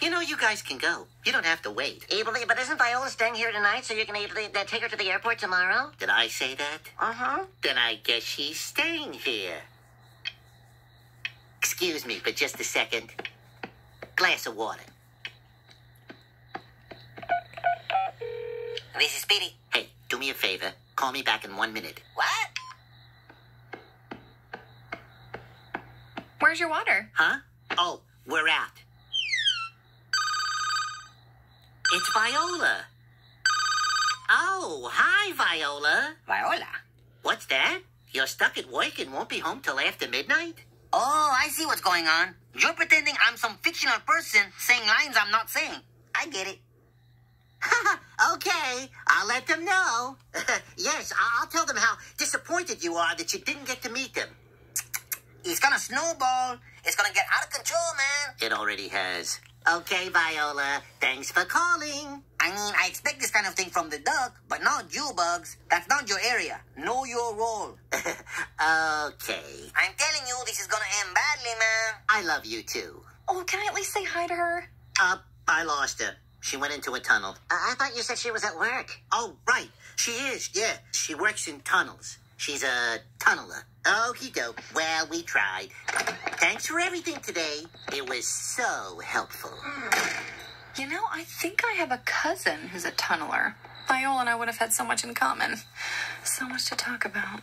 you know, you guys can go. You don't have to wait. Abel, but isn't Viola staying here tonight so you can either uh, take her to the airport tomorrow? Did I say that? Uh-huh. Then I guess she's staying here. Excuse me for just a second. Glass of water. This is Speedy. Hey, do me a favor. Call me back in one minute. What? Where's your water? Huh? Oh, we're out. It's Viola. Oh, hi, Viola. Viola? What's that? You're stuck at work and won't be home till after midnight? Oh, I see what's going on. You're pretending I'm some fictional person saying lines I'm not saying. I get it. okay, I'll let them know. yes, I- I'll tell them how disappointed you are that you didn't get to meet them. It's gonna snowball. It's gonna get out of control, man. It already has. Okay, Viola, thanks for calling. I mean, I expect this kind of thing from the duck, but not you, Bugs. That's not your area. Know your role. okay. I'm telling you, this is gonna end badly, man. I love you too. Oh, can I at least say hi to her? Uh, I lost her. She went into a tunnel. Uh, I thought you said she was at work. Oh, right. She is, yeah. She works in tunnels. She's a tunneler. Okie doke. Well, we tried. Thanks for everything today. It was so helpful. You know, I think I have a cousin who's a tunneler. Viola and I would have had so much in common. So much to talk about.